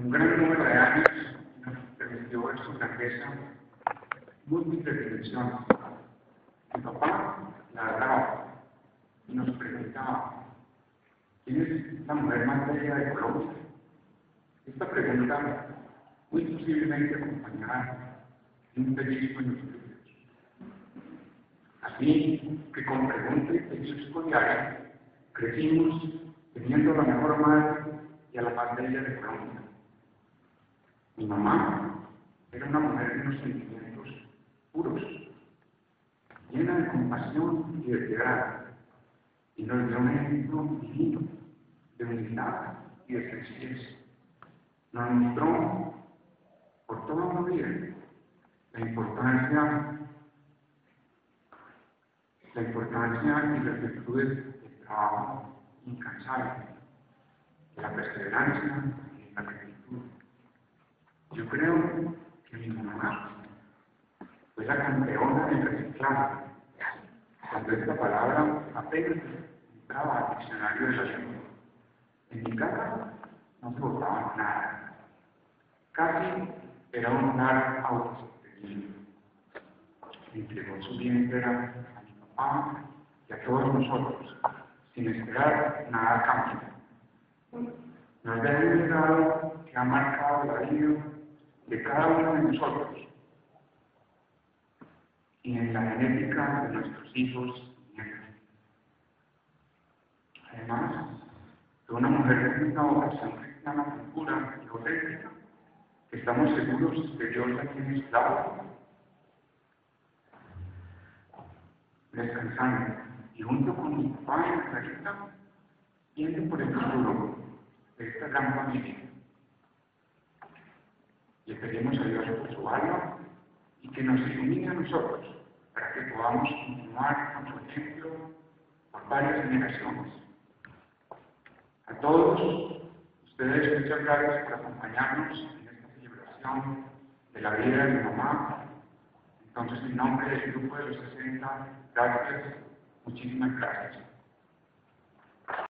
un gran número de años nos permitió ver su grandeza, múltiples dimensiones. Mi papá la hablaba y nos preguntaba, ¿quién es la mujer más bella de Colombia? Esta pregunta muy posiblemente acompañada de un pellizco en los libros. Así que con pregunta y pellizco diario crecimos teniendo la mejor madre y a la más bella de Colombia. Mi mamá era una mujer de unos sentimientos puros, llena de compasión y de piedad, y nos dio un ejemplo divino de humildad y de sencillez. Nos mostró por toda la vida la importancia, la importancia y las virtudes del trabajo incansable, de la perseverancia y la gratitud. Yo creo que mi mamá fue la campeona del reciclaje, cuando esta palabra apenas entraba al diccionario de la lengua. En mi casa no se votaba nada. Casi era un hogar autosostenible. Entregó su bien entera a mi papá y a todos nosotros, sin esperar nada a cambio. Nos deja un legado que ha marcado la vida de cada uno de nosotros y en la genética de nuestros hijos y nietos. Además, de una mujer de una vocación cristiana pura y auténtica, estamos seguros que Dios la tiene esclavo, descansando, y junto con mi papá y viendo por el futuro de esta gran familia. Le pedimos a Dios por su alma y que nos ilumine a nosotros para que podamos continuar con su ejemplo por varias generaciones. A todos ustedes, muchas gracias por acompañarnos en esta celebración de la vida de mi mamá. Entonces, en nombre del grupo de los 60, gracias, muchísimas gracias.